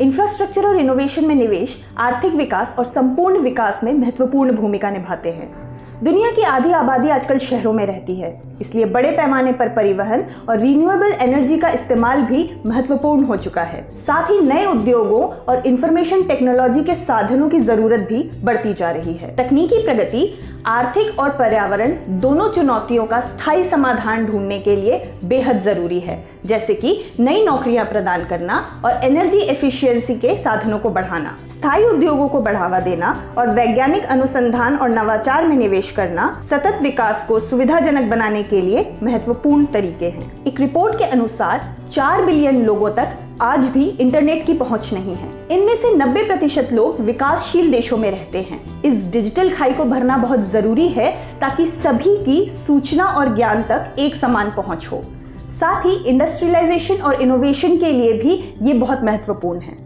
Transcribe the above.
Infrastructure और innovation में निवेश, आर्थिक विकास और संपूर्ण विकास में महत्वपूर्ण भूमिका निभाते हैं। दुनिया की आधी आबादी आजकल शहरों में रहती है। इसलिए बड़े पैमाने पर परिवहन और रिन्यूएबल एनर्जी का इस्तेमाल भी महत्वपूर्ण हो चुका है। साथ ही नए उद्योगों और इंफॉर्मेशन टेक्नोलॉजी के साधनों की ज़रूरत भी बढ़ती जा रही है। तकनीकी प्रगति, आर्थिक और पर्यावरण दोनों चुनौतियों का स्थायी समाधान ढूँढने के लिए बेहद ज़रूरी है। जैसे कि नई नौकरियाँ प्रदान करना और एनर्जी एफिशिएंसी के साधनों को बढ़ाना, स्थायी उद्योगों को बढ़ावा देना और वैज्ञानिक अनुसंधान और नवाचार में निवेश करना सतत विकास को सुविधाजनक बनाने के लिए महत्वपूर्ण तरीके हैं। एक रिपोर्ट के अनुसार, चार बिलियन लोगों तक आज भी इंटरनेट की पहुँच नहीं है। इनमें से 90 प्रतिशत लोग विकासशील देशों में रहते हैं। इस डिजिटल खाई को भरना बहुत ज़रूरी है ताकि सभी की सूचना और ज्ञान तक एक समान पहुँच हो। साथ ही इंडस्ट्रियलाइजेशन और इनोवेशन के लिए भी ये बहुत महत्वपूर्ण है।